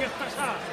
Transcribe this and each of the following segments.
Yes, sir.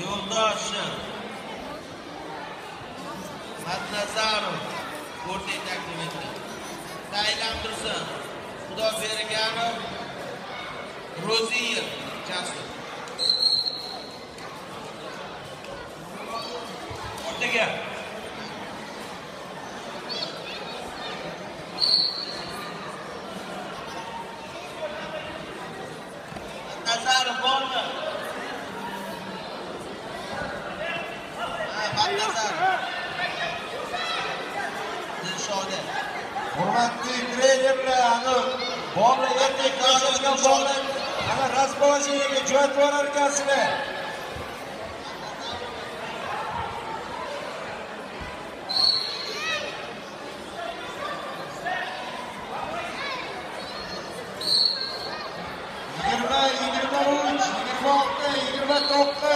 Yo'ldoshev Matnazarov o'rtak taklif etdi. Tayinlantirsin. Xudoberganov Roziyev Jasur. O'rtaga. Nazarov bormi? Hurmatli trenerlar ana bolalar erkak yoshlarga bolalar ana rasboshiyga jo'natib yuborar ekansizlar yigirma yigirma uch yigirma olti yigirma to'qqiz.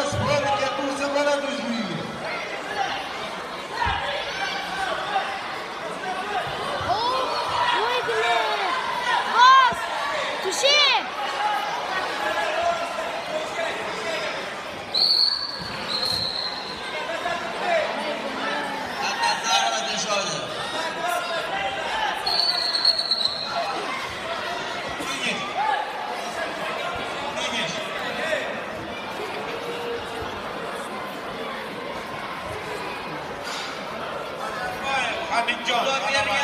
Hamid John.